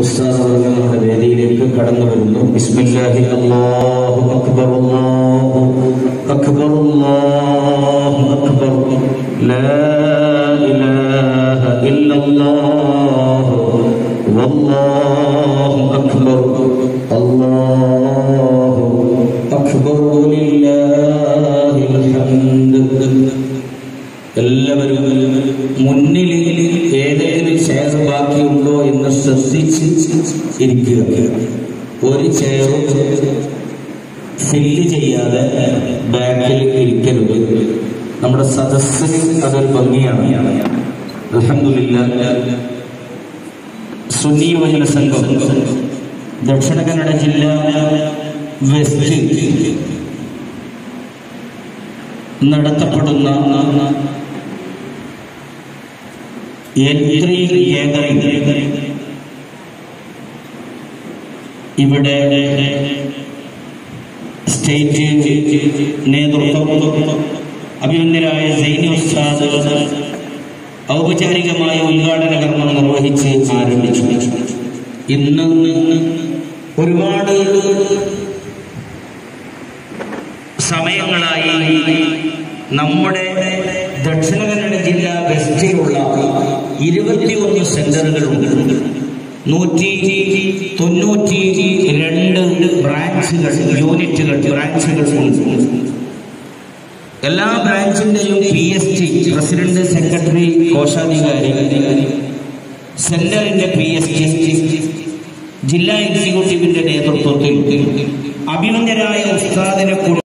ഉസ്താദ് നമ്മുടെ വേദിയിലേക്ക് കടന്നു വരുന്നു ബിസ്മില്ലാഹി അല്ലാഹു അക്ബർ അല്ലാഹു അക്ബർ അല്ലാഹു അക്ബർ ലാ ഇലാഹ ഇല്ലല്ലാഹു വല്ലാഹു അക്ബർ അല്ലാഹു അക്ബർ ലില്ലാഹിൽ ഹംദ് എല്ലാവരും മുന്നിൽ ഏതെങ്കിലും ചെയർ ബാക്കിയുണ്ടോ എന്ന് ശ്രദ്ധിച്ച് ഇരിക്കുക ഒരു ചെയറും ഫില്ല് ചെയ്യാതെ ബാക്കിൽ ഇരിക്കരുത്. നമ്മുടെ സദസ്സിന് അതൊരു ഭംഗിയാണ്. അലഹമില്ല സുന്നി സംഘം ദക്ഷിണ കന്നഡ ജില്ല വെസ്റ്റ് നടത്തപ്പെടുന്ന ഇവിടെ സ്റ്റേറ്റ് നേതൃത്വം അഭിനന്ദനായ സൈനി ഔപചാരികമായ ഉദ്ഘാടന കർമ്മം നിർവഹിച്ച് ആരംഭിച്ചു. ഇന്ന് ഒരുപാട് സമയങ്ങളായി നമ്മുടെ ദക്ഷിണ കന്നഡ ജില്ല വെസ്റ്റിലുള്ള ഇരുപത്തിയൊന്ന് സെന്ററുകളുണ്ട് നൂറ്റി തൊണ്ണൂറ്റി രണ്ട് ബ്രാഞ്ചുകൾ യൂണിറ്റുകൾ ബ്രാഞ്ചുകൾ എല്ലാ ബ്രാഞ്ചിന്റെയും P S T president secretary കോശാധികാരി സെന്ററിന്റെ പി എസ് ടി ജില്ലാ എക്സിക്യൂട്ടീവിന്റെ നേതൃത്വത്തിൽ. അഭിനന്ദരായ ഉസ്താദിനെ